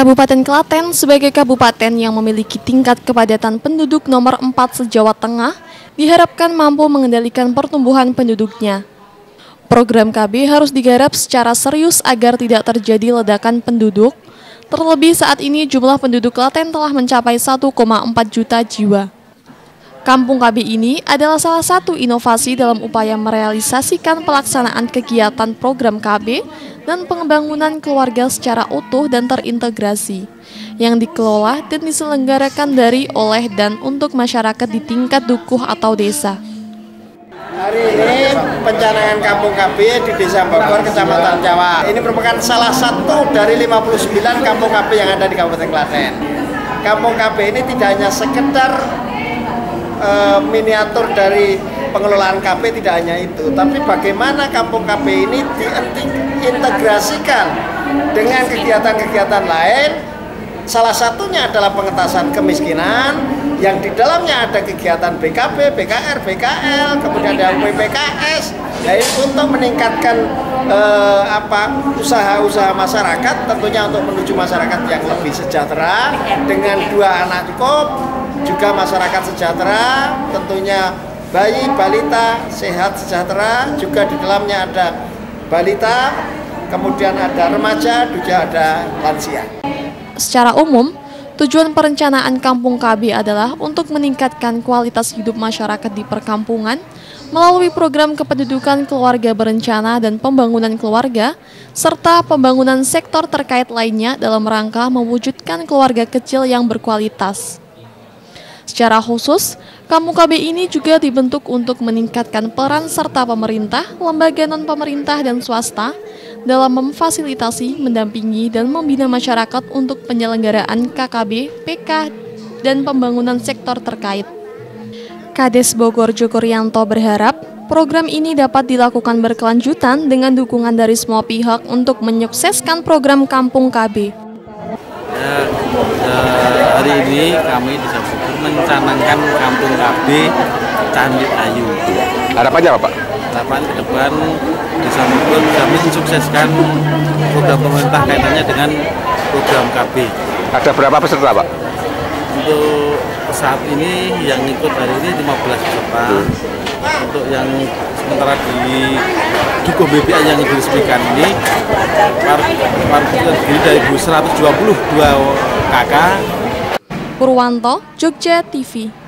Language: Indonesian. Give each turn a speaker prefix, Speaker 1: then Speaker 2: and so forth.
Speaker 1: Kabupaten Klaten sebagai kabupaten yang memiliki tingkat kepadatan penduduk nomor 4 se-Jawa Tengah diharapkan mampu mengendalikan pertumbuhan penduduknya. Program KB harus digarap secara serius agar tidak terjadi ledakan penduduk, terlebih saat ini jumlah penduduk Klaten telah mencapai 1,4 juta jiwa. Kampung KB ini adalah salah satu inovasi dalam upaya merealisasikan pelaksanaan kegiatan program KB dan pembangunan keluarga secara utuh dan terintegrasi yang dikelola dan diselenggarakan dari, oleh, dan untuk masyarakat di tingkat dukuh atau desa.
Speaker 2: Hari ini pencanangan Kampung KB di Desa Bogor, Kecamatan Jawa. Ini merupakan salah satu dari 59 Kampung KB yang ada di Kabupaten Klaten. Kampung KB ini tidak hanya sekedar uh, miniatur dari pengelolaan KP tidak hanya itu, tapi bagaimana kampung KP ini diintegrasikan dengan kegiatan-kegiatan lain. Salah satunya adalah pengetasan kemiskinan yang di dalamnya ada kegiatan BKP, BKR, BKL, kemudian ada PPKS, yaitu untuk meningkatkan eh, apa usaha-usaha masyarakat, tentunya untuk menuju masyarakat yang lebih sejahtera dengan dua anak cukup, juga masyarakat sejahtera, tentunya bayi, balita, sehat, sejahtera, juga di dalamnya ada balita, kemudian ada remaja, juga ada lansia.
Speaker 1: Secara umum, tujuan perencanaan Kampung KB adalah untuk meningkatkan kualitas hidup masyarakat di perkampungan melalui program kependudukan keluarga berencana dan pembangunan keluarga, serta pembangunan sektor terkait lainnya dalam rangka mewujudkan keluarga kecil yang berkualitas. Secara khusus, Kampung KB ini juga dibentuk untuk meningkatkan peran serta pemerintah, lembaga non-pemerintah, dan swasta dalam memfasilitasi, mendampingi, dan membina masyarakat untuk penyelenggaraan KKB, PK, dan pembangunan sektor terkait. Kades Bogor Joko Rianto berharap program ini dapat dilakukan berkelanjutan dengan dukungan dari semua pihak untuk menyukseskan program Kampung KB.
Speaker 3: Ya, ya, hari ini kami di Bogor mencanangkan Kampung KB Candi Ayu.
Speaker 4: Harapannya apa Pak?
Speaker 3: Harapan ke depan bisa Bogor bisa mensukseskan program pemerintah kaitannya dengan program KB.
Speaker 4: Ada berapa peserta Pak?
Speaker 3: Untuk saat ini yang ikut hari ini 15 peserta. Hmm. Untuk yang sementara di Dukuh BPA yang diresmikan ini parkir terdiri dari 122 kakak
Speaker 1: Purwanto, Jogja TV